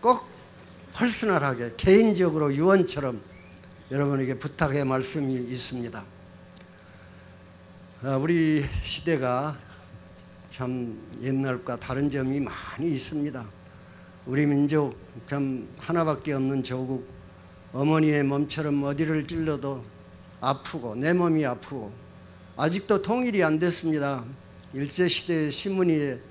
꼭 퍼스널하게 개인적으로 유언처럼 여러분에게 부탁의 말씀이 있습니다. 아, 우리 시대가 참 옛날과 다른 점이 많이 있습니다. 우리 민족 참 하나밖에 없는 조국 어머니의 몸처럼 어디를 찔러도 아프고 내 몸이 아프고 아직도 통일이 안 됐습니다. 일제시대 신문에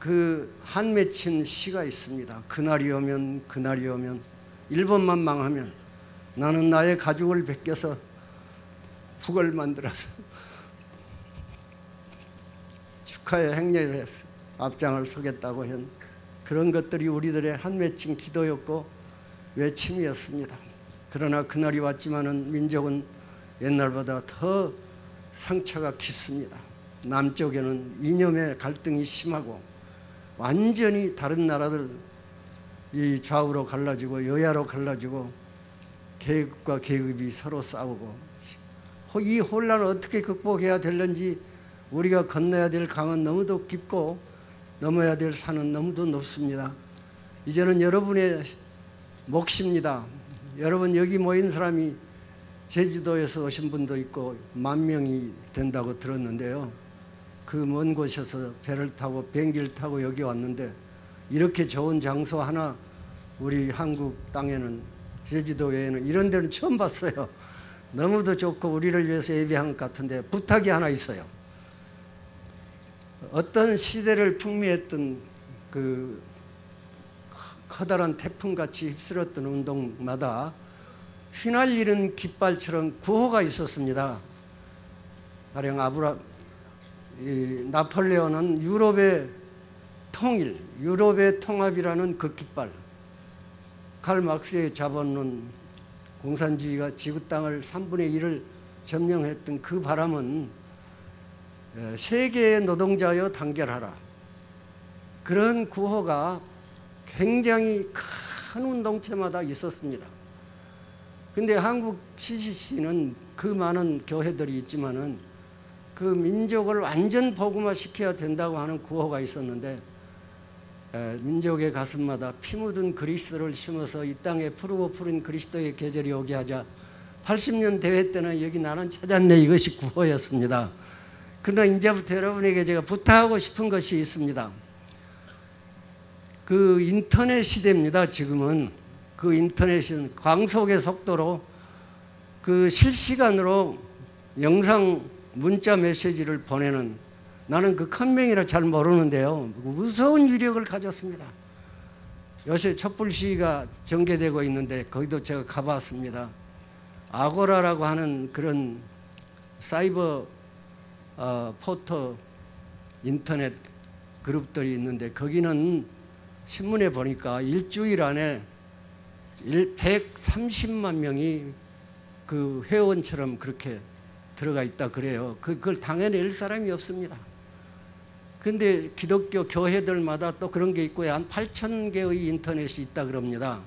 그 한 맺힌 시가 있습니다. 그날이 오면 그날이 오면 일본만 망하면 나는 나의 가족을 베껴서 북을 만들어서 축하의 행렬을 해서 앞장을 서겠다고 한 그런 것들이 우리들의 한 맺힌 기도였고 외침이었습니다. 그러나 그날이 왔지만은 민족은 옛날보다 더 상처가 깊습니다. 남쪽에는 이념의 갈등이 심하고 완전히 다른 나라들 이 좌우로 갈라지고 여야로 갈라지고 계급과 계급이 서로 싸우고 이 혼란을 어떻게 극복해야 되는지 우리가 건너야 될 강은 너무도 깊고 넘어야 될 산은 너무도 높습니다. 이제는 여러분의 몫입니다. 여러분 여기 모인 사람이 제주도에서 오신 분도 있고 만 명이 된다고 들었는데요. 그 먼 곳에서 배를 타고 비행기를 타고 여기 왔는데 이렇게 좋은 장소 하나 우리 한국 땅에는 제주도 외에는 이런 데는 처음 봤어요. 너무도 좋고 우리를 위해서 예비한 것 같은데 부탁이 하나 있어요. 어떤 시대를 풍미했던 그 커다란 태풍같이 휩쓸었던 운동마다 휘날리는 깃발처럼 구호가 있었습니다. 가령 아브라 나폴레온은 유럽의 통일, 유럽의 통합이라는 그 깃발. 칼 막스의 자본론, 공산주의가 지구 땅을 3분의 1을 점령했던 그 바람은 세계의 노동자여 단결하라. 그런 구호가 굉장히 큰 운동체마다 있었습니다. 근데 한국 CCC는 그 많은 교회들이 있지만은 그 민족을 완전 복음화 시켜야 된다고 하는 구호가 있었는데 민족의 가슴마다 피 묻은 그리스도를 심어서 이 땅에 푸르고 푸른 그리스도의 계절이 오게 하자 80년 대회 때는 여기 나는 찾았네 이것이 구호였습니다. 그러나 이제부터 여러분에게 제가 부탁하고 싶은 것이 있습니다. 그 인터넷 시대입니다. 지금은 그 인터넷은 광속의 속도로 그 실시간으로 영상 문자 메시지를 보내는 나는 그 컨명이라 잘 모르는데요. 무서운 위력을 가졌습니다. 요새 촛불 시위가 전개되고 있는데 거기도 제가 가봤습니다. 아고라라고 하는 그런 사이버 어, 포터 인터넷 그룹들이 있는데 거기는 신문에 보니까 일주일 안에 130만 명이 그 회원처럼 그렇게 들어가 있다 그래요. 그, 그걸 당해낼 사람이 없습니다. 근데 기독교 교회들마다 또 그런 게 있고요. 한 8천 개의 인터넷이 있다 그럽니다.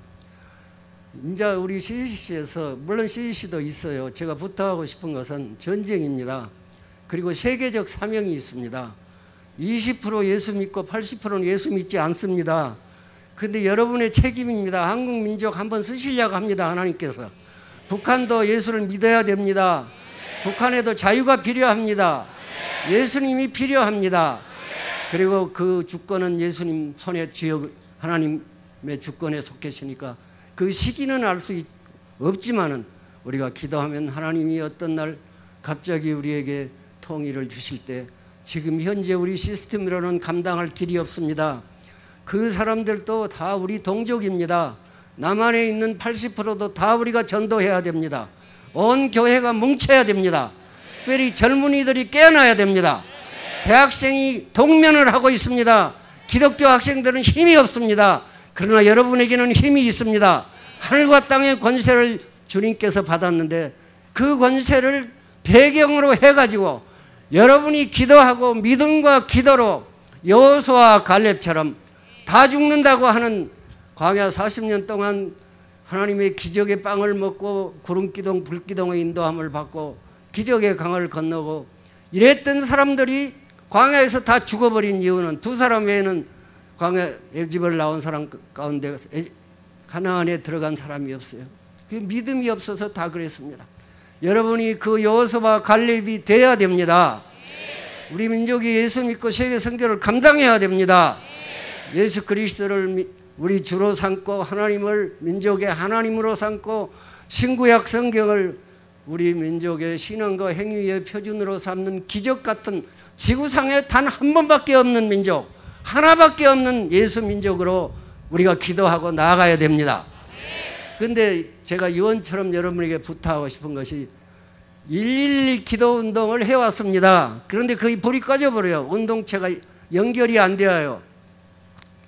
이제 우리 CCC에서 물론 CCC도 있어요. 제가 부탁하고 싶은 것은 전쟁입니다. 그리고 세계적 사명이 있습니다. 20% 예수 믿고 80%는 예수 믿지 않습니다. 근데 여러분의 책임입니다. 한국 민족 한번 쓰시려고 합니다. 하나님께서. 북한도 예수를 믿어야 됩니다. 북한에도 자유가 필요합니다. 예수님이 필요합니다. 그리고 그 주권은 예수님 손에 쥐어 하나님의 주권에 속해시니까 그 시기는 알 수 없지만은 우리가 기도하면 하나님이 어떤 날 갑자기 우리에게 통일을 주실 때 지금 현재 우리 시스템으로는 감당할 길이 없습니다. 그 사람들도 다 우리 동족입니다. 남한에 있는 80%도 다 우리가 전도해야 됩니다. 온 교회가 뭉쳐야 됩니다. 특별히 젊은이들이 깨어나야 됩니다. 대학생이 동면을 하고 있습니다. 기독교 학생들은 힘이 없습니다. 그러나 여러분에게는 힘이 있습니다. 하늘과 땅의 권세를 주님께서 받았는데 그 권세를 배경으로 해가지고 여러분이 기도하고 믿음과 기도로 여호수아 갈렙처럼 다 죽는다고 하는 광야 40년 동안 하나님의 기적의 빵을 먹고 구름기둥 불기둥의 인도함을 받고 기적의 강을 건너고 이랬던 사람들이 광야에서 다 죽어버린 이유는 두 사람 외에는 광야 애집을 나온 사람 가운데 가나안에 들어간 사람이 없어요. 그 믿음이 없어서 다 그랬습니다. 여러분이 그 여호수와 갈렙이 돼야 됩니다. 우리 민족이 예수 믿고 세계 선교를 감당해야 됩니다. 예수 그리스도를 우리 주로 삼고 하나님을 민족의 하나님으로 삼고 신구약 성경을 우리 민족의 신앙과 행위의 표준으로 삼는 기적 같은 지구상에 단 한 번밖에 없는 민족, 하나밖에 없는 예수 민족으로 우리가 기도하고 나아가야 됩니다. 그런데 제가 유언처럼 여러분에게 부탁하고 싶은 것이 112 기도 운동을 해왔습니다. 그런데 거의 불이 꺼져버려요. 운동체가 연결이 안 되어요.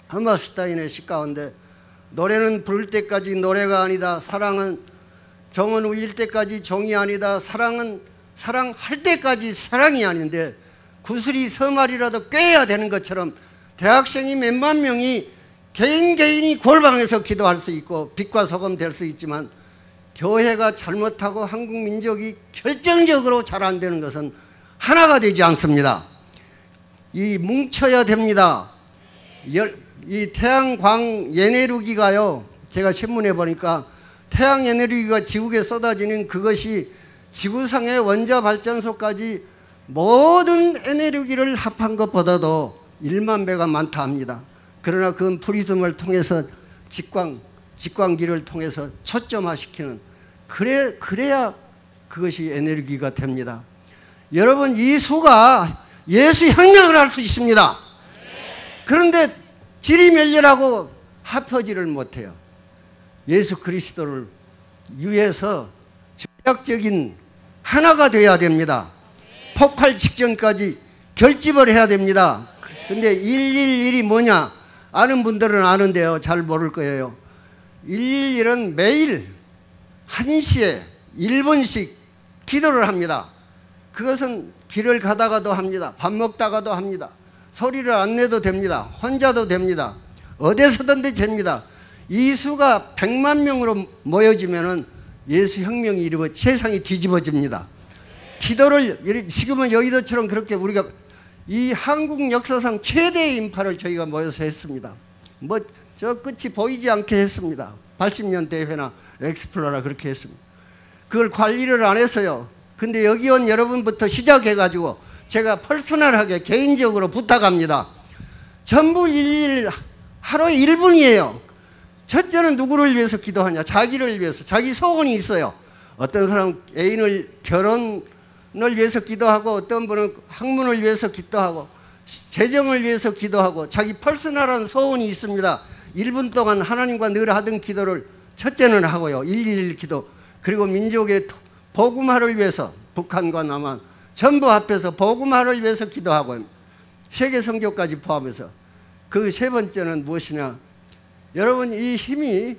하마스타인의 시 가운데 노래는 부를 때까지 노래가 아니다. 사랑은 종은 울릴 때까지 종이 아니다. 사랑은 사랑할 때까지 사랑이 아닌데 구슬이 서말이라도 꿰야 되는 것처럼 대학생이 몇만 명이 개인 개인이 골방에서 기도할 수 있고 빛과 소금 될 수 있지만 교회가 잘못하고 한국 민족이 결정적으로 잘 안 되는 것은 하나가 되지 않습니다. 이 뭉쳐야 됩니다. 이 태양광 에네르기가요. 제가 신문에 보니까 태양 에너지가 지구에 쏟아지는 그것이 지구상의 원자 발전소까지 모든 에너지를 합한 것보다도 1만 배가 많다 합니다. 그러나 그건 프리즘을 통해서 직광 직광기를 통해서 초점화시키는 그래 그래야 그것이 에너지가 됩니다. 여러분 이 수가 예수 혁명을 할 수 있습니다. 그런데 질이 멸렬하고 합혀지를 못해요. 예수 그리스도를 위해서 전략적인 하나가 되어야 됩니다. 폭발 직전까지 결집을 해야 됩니다. 근데 111이 뭐냐? 아는 분들은 아는데요. 잘 모를 거예요. 111은 매일 1시에 1분씩 기도를 합니다. 그것은 길을 가다가도 합니다. 밥 먹다가도 합니다. 소리를 안 내도 됩니다. 혼자도 됩니다. 어디서든지 됩니다. 이 수가 100만 명으로 모여지면은 예수 혁명이 이루어 세상이 뒤집어집니다. 기도를 지금은 여의도처럼 그렇게 우리가 이 한국 역사상 최대의 인파를 저희가 모여서 했습니다. 뭐 저 끝이 보이지 않게 했습니다. 80년 대회나 엑스플로라 그렇게 했습니다. 그걸 관리를 안 했어요. 근데 여기 온 여러분부터 시작해가지고 제가 personal하게 개인적으로 부탁합니다. 전부 일일 하루에 1분이에요. 첫째는 누구를 위해서 기도하냐? 자기를 위해서. 자기 소원이 있어요. 어떤 사람은 애인을 결혼을 위해서 기도하고 어떤 분은 학문을 위해서 기도하고 재정을 위해서 기도하고 자기 퍼스널한 소원이 있습니다. 1분 동안 하나님과 늘 하던 기도를 첫째는 하고요. 111 기도. 그리고 민족의 복음화를 위해서 북한과 남한 전부 앞에서 복음화를 위해서 기도하고 세계 성교까지 포함해서 그 세 번째는 무엇이냐? 여러분 이 힘이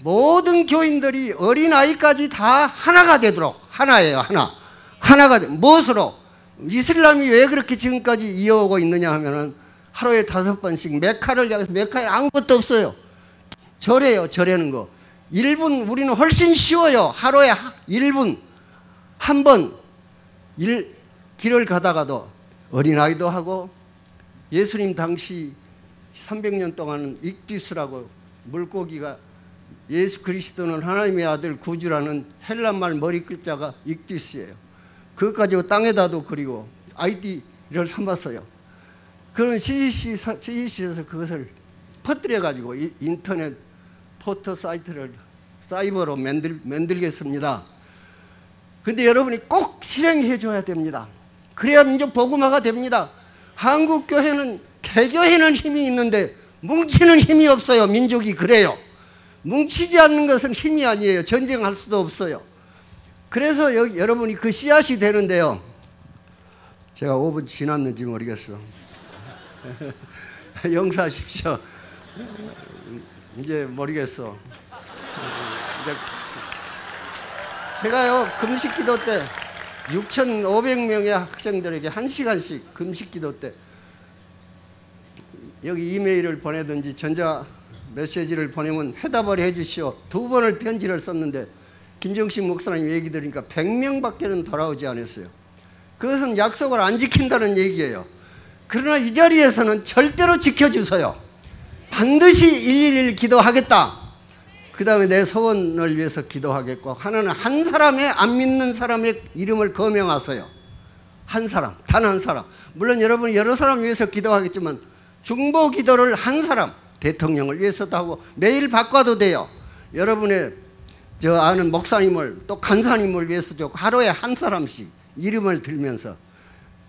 모든 교인들이 어린아이까지 다 하나가 되도록 하나예요 하나. 하나가 돼 무엇으로? 이슬람이 왜 그렇게 지금까지 이어오고 있느냐 하면은 하루에 다섯 번씩 메카를 향해서 메카에 아무것도 없어요. 절해요 절하는 거. 1분 우리는 훨씬 쉬워요. 하루에 1분 한번 길을 가다가도 어린아이도 하고 예수님 당시 300년 동안은 익디스라고 물고기가 예수 그리스도는 하나님의 아들 구주라는 헬란말 머리 글자가 익디스예요. 그것 가지고 땅에다도 그리고 아이디를 삼았어요. 그런 CCC, CCC에서 그것을 퍼뜨려 가지고 인터넷 포털 사이트를 사이버로 만들, 만들겠습니다. 근데 여러분이 꼭 실행해 줘야 됩니다. 그래야 민족 복음화가 됩니다. 한국 교회는 개교에는 힘이 있는데 뭉치는 힘이 없어요. 민족이 그래요. 뭉치지 않는 것은 힘이 아니에요. 전쟁할 수도 없어요. 그래서 여기, 여러분이 그 씨앗이 되는데요. 제가 5분 지났는지 모르겠어. 용서하십시오. 이제 모르겠어. 이제 제가요, 금식 기도 때 6,500명의 학생들에게 1시간씩 금식 기도 때 여기 이메일을 보내든지 전자 메시지를 보내면 해답을 해 주시오. 두 번을 편지를 썼는데 김정식 목사님 얘기 들으니까 100명밖에는 돌아오지 않았어요. 그것은 약속을 안 지킨다는 얘기예요. 그러나 이 자리에서는 절대로 지켜주세요. 반드시 111 기도하겠다. 그 다음에 내 소원을 위해서 기도하겠고 하나는 한 사람의 안 믿는 사람의 이름을 거명하세요. 한 사람, 단 한 사람. 물론 여러분 여러 사람 위해서 기도하겠지만 중보 기도를 한 사람, 대통령을 위해서도 하고 매일 바꿔도 돼요. 여러분의 저 아는 목사님을 또 간사님을 위해서도 하루에 한 사람씩 이름을 들면서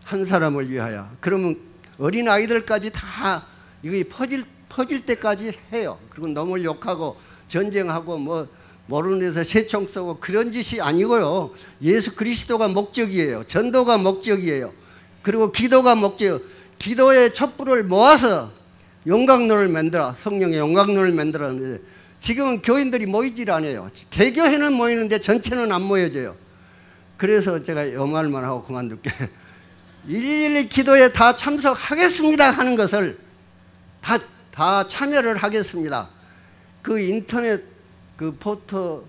한 사람을 위하여 그러면 어린 아이들까지 다 이거 퍼질 퍼질 때까지 해요. 그리고 너무 욕하고 전쟁하고 뭐 모르는 데서 새총 쏘고 그런 짓이 아니고요. 예수 그리스도가 목적이에요. 전도가 목적이에요. 그리고 기도가 목적. 기도의 촛불을 모아서 영광로를 만들어 성령의 영광로를 만들었는데 지금은 교인들이 모이질 않아요. 개교회는 모이는데 전체는 안 모여져요. 그래서 제가 이 말만 하고 그만둘게. 112 기도에 다 참석하겠습니다 하는 것을 다, 다 참여를 하겠습니다. 그 인터넷 그 포터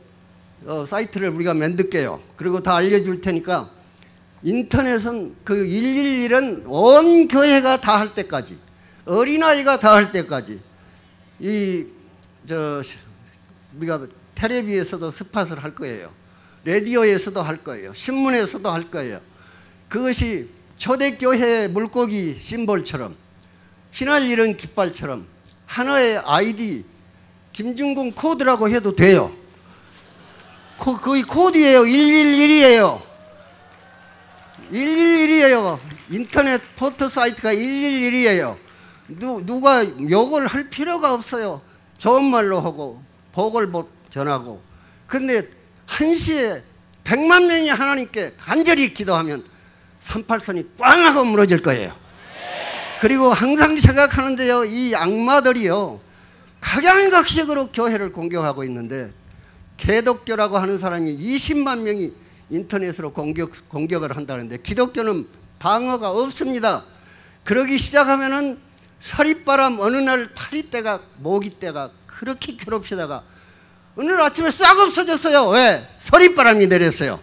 어, 사이트를 우리가 만들게요. 그리고 다 알려줄 테니까 인터넷은 그 111은 온 교회가 다 할 때까지 어린아이가 다 할 때까지 이 저 우리가 텔레비에서도 스팟을 할 거예요. 라디오에서도 할 거예요. 신문에서도 할 거예요. 그것이 초대교회 물고기 심볼처럼 휘날리는 깃발처럼 하나의 아이디 김중공 코드라고 해도 돼요. 코, 거의 코드예요. 111이에요. 111이에요. 인터넷 포트 사이트가 111이에요. 누, 누가 욕을 할 필요가 없어요. 좋은 말로 하고 복을 전하고. 근데 한시에 100만 명이 하나님께 간절히 기도하면 38선이 꽝 하고 무너질 거예요. 그리고 항상 생각하는데요. 이 악마들이요. 각양각색으로 교회를 공격하고 있는데 개독교라고 하는 사람이 20만 명이 인터넷으로 공격, 공격을 한다는데 기독교는 방어가 없습니다. 그러기 시작하면은 서리바람 어느 날 파리떼가 모기떼가 그렇게 괴롭히다가 오늘 아침에 싹 없어졌어요. 왜? 서리바람이 내렸어요.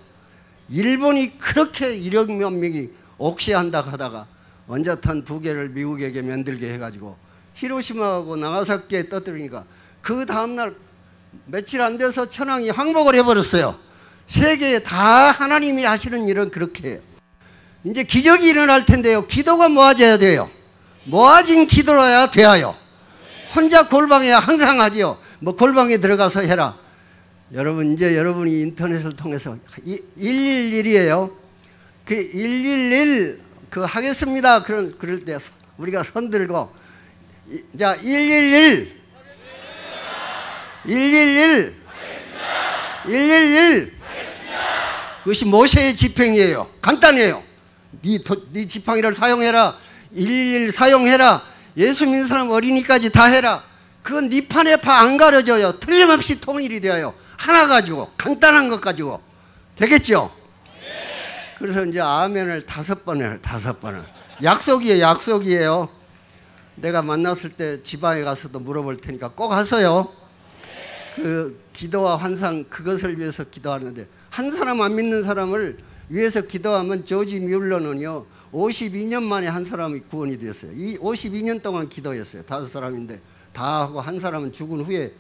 일본이 그렇게 1억 몇 명이 옥시한다 하다가 원자탄 두 개를 미국에게 만들게 해가지고 히로시마하고 나가사키에 떠들으니까 그 다음날 며칠 안 돼서 천황이 항복을 해버렸어요. 세계에 다 하나님이 하시는 일은 그렇게 해요. 이제 기적이 일어날 텐데요. 기도가 모아져야 돼요. 모아진 기도라야 돼요. 혼자 골방에 항상 하지요. 뭐 골방에 들어가서 해라. 여러분 이제 여러분이 인터넷을 통해서 111이에요. 그 111 그 하겠습니다. 그런 그럴 때 우리가 손 들고 자 111 111 111 그것이 모세의 지평이에요. 간단해요. 네, 네 지팡이를 사용해라. 111 사용해라. 예수 믿는 사람 어린이까지 다 해라. 그건 네 판에 파 안 가려져요. 틀림없이 통일이 되어요. 하나 가지고 간단한 것 가지고 되겠죠? 그래서 이제 아멘을 다섯 번을 다섯 번을 약속이에요. 약속이에요. 내가 만났을 때 지방에 가서도 물어볼 테니까 꼭 하세요. 그 기도와 환상 그것을 위해서 기도하는데 한 사람 안 믿는 사람을 위해서 기도하면 조지 뮬러는요 52년 만에 한 사람이 구원이 되었어요. 이 52년 동안 기도했어요. 다섯 사람인데 다 하고 한 사람은 죽은 후에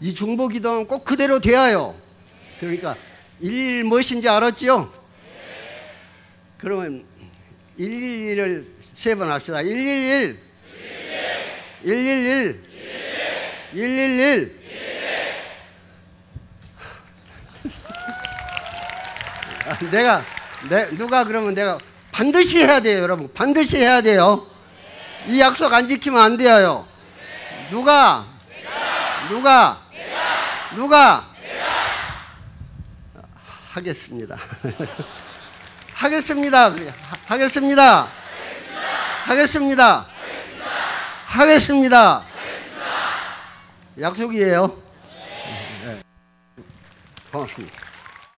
이 중보 기도는 꼭 그대로 돼요. 그러니까 일일 무엇인지 알았죠? 그러면 111을 세 번 합시다. 111 111 111 내가 내, 누가 그러면 내가 반드시 해야 돼요, 여러분. 반드시 해야 돼요. 이 약속 안 지키면 안 돼요. 누가? 누가? 누가? 하겠습니다. 하겠습니다. 하겠습니다. 하겠습니다. 하겠습니다. 약속이에요. 네. 고맙습니다.